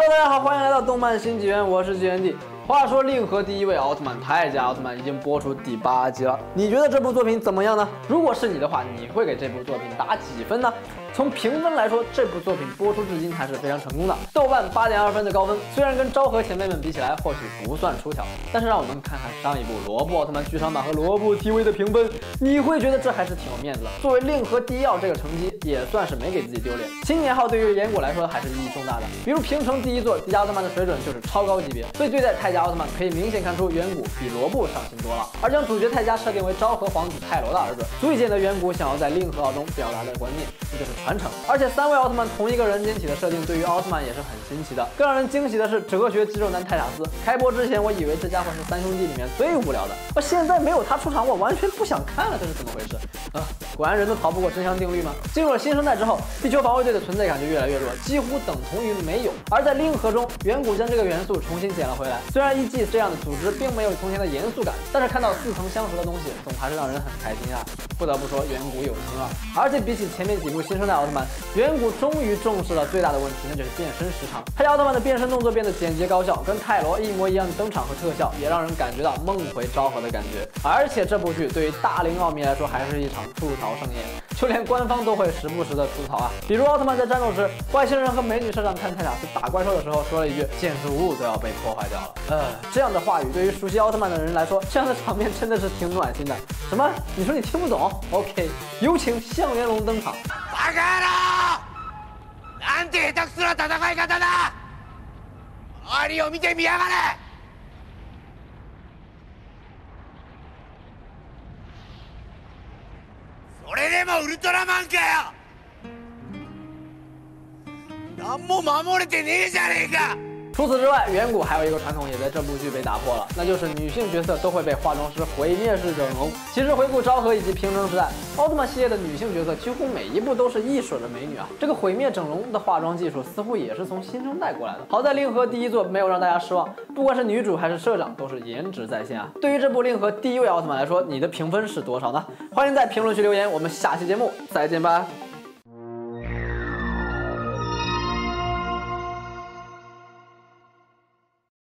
Hello，大家好，欢迎来到动漫新纪元，我是纪元帝。话说令和第一位奥特曼泰迦奥特曼已经播出第八集了，你觉得这部作品怎么样呢？如果是你的话，你会给这部作品打几分呢？从评分来说，这部作品播出至今还是非常成功的，豆瓣八点二分的高分。虽然跟昭和前辈们比起来，或许不算出挑，但是让我们看看上一部罗布奥特曼剧场版和罗布 TV 的评分，你会觉得这还是挺有面子的。作为令和第一奥这个成绩，也算是没给自己丢脸。青年号对于岩谷来说还是意义重大的，比如平成第一作迪迦奥特曼的水准就是超高级别，所以对待泰迦奥特曼可以明显看出远古比罗布上心多了。而将主角泰迦设定为昭和皇子泰罗的儿子，足以见得远古想要在令和奥中表达的观念，那就是传承。而且三位奥特曼同一个人间体的设定，对于奥特曼也是很新奇的。更让人惊喜的是，哲学肌肉男泰塔斯。开播之前，我以为这家伙是三兄弟里面最无聊的，而现在没有他出场，我完全不想看了，这是怎么回事？啊，果然人都逃不过真相定律吗？进入了新生代之后，地球防卫队的存在感就越来越弱，几乎等同于没有。而在令和中，远古将这个元素重新捡了回来。虽然一季这样的组织并没有从前的严肃感，但是看到似曾相识的东西，总还是让人很开心啊。不得不说，远古有心了。而且比起前面几部新生代奥特曼，远古终于重视了最大的问题，那就是变身时长。泰迦奥特曼的变身动作变得简洁高效，跟泰罗一模一样的登场和特效，也让人感觉到梦回昭和的感觉。而且这部剧对于大龄奥迷来说，还是一场吐槽盛宴，就连官方都会时不时的吐槽啊。比如奥特曼在战斗时，外星人和美女社长看泰塔斯打怪兽的时候，说了一句建筑物都要被破坏掉了。呃，这样的话语对于熟悉奥特曼的人来说，这样的场面真的是挺暖心的。什么？你说你听不懂？OK，有请向元龙登场。バカ野郎なんて下手くそな戦い方だ。周りを見てみやがれ。それでもウルトラマンかよ。何も守れてねえじゃねえか。除此之外，远古还有一个传统也在这部剧被打破了，那就是女性角色都会被化妆师毁灭式整容。其实回顾昭和以及平成时代，奥特曼系列的女性角色几乎每一部都是一水的美女啊。这个毁灭整容的化妆技术似乎也是从新生代过来的。好在令和第一作没有让大家失望，不管是女主还是社长都是颜值在线啊。对于这部令和第一位奥特曼来说，你的评分是多少呢？欢迎在评论区留言，我们下期节目再见吧。